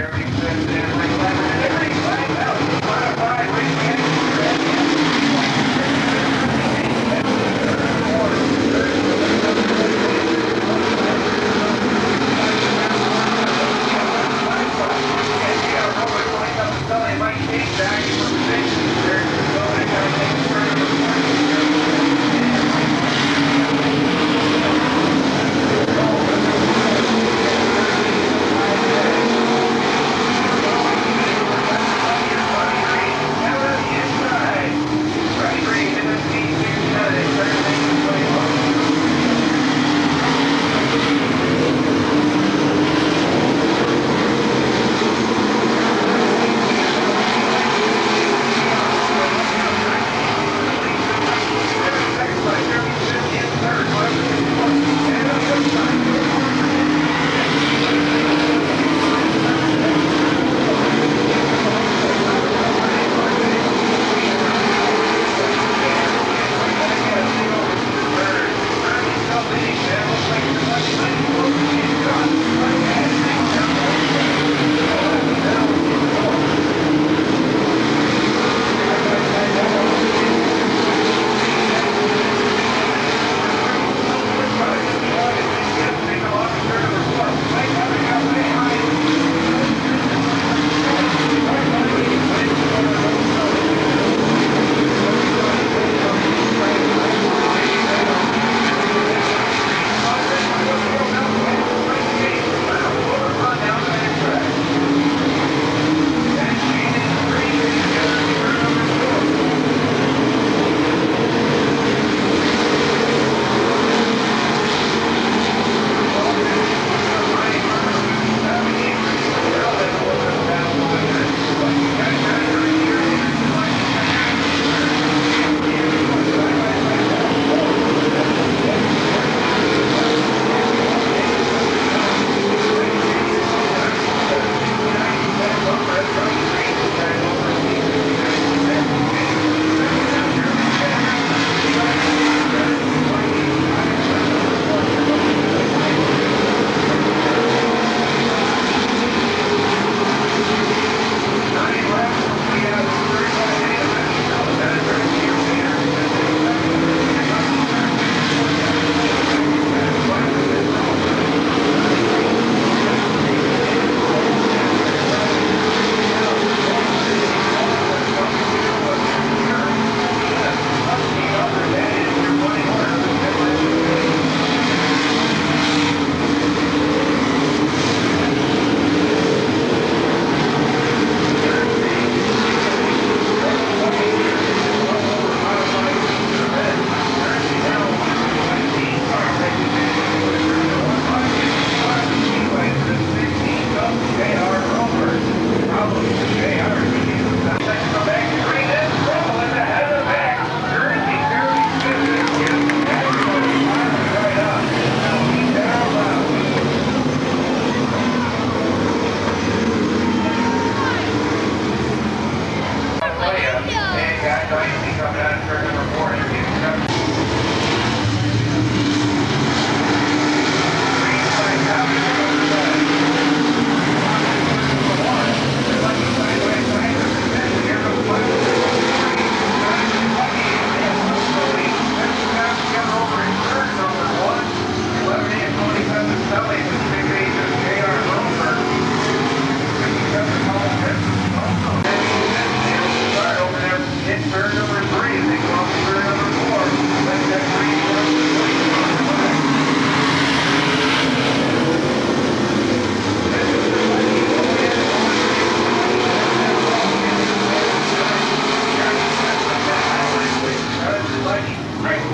Jeremy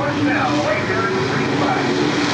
North Bell, way down 35.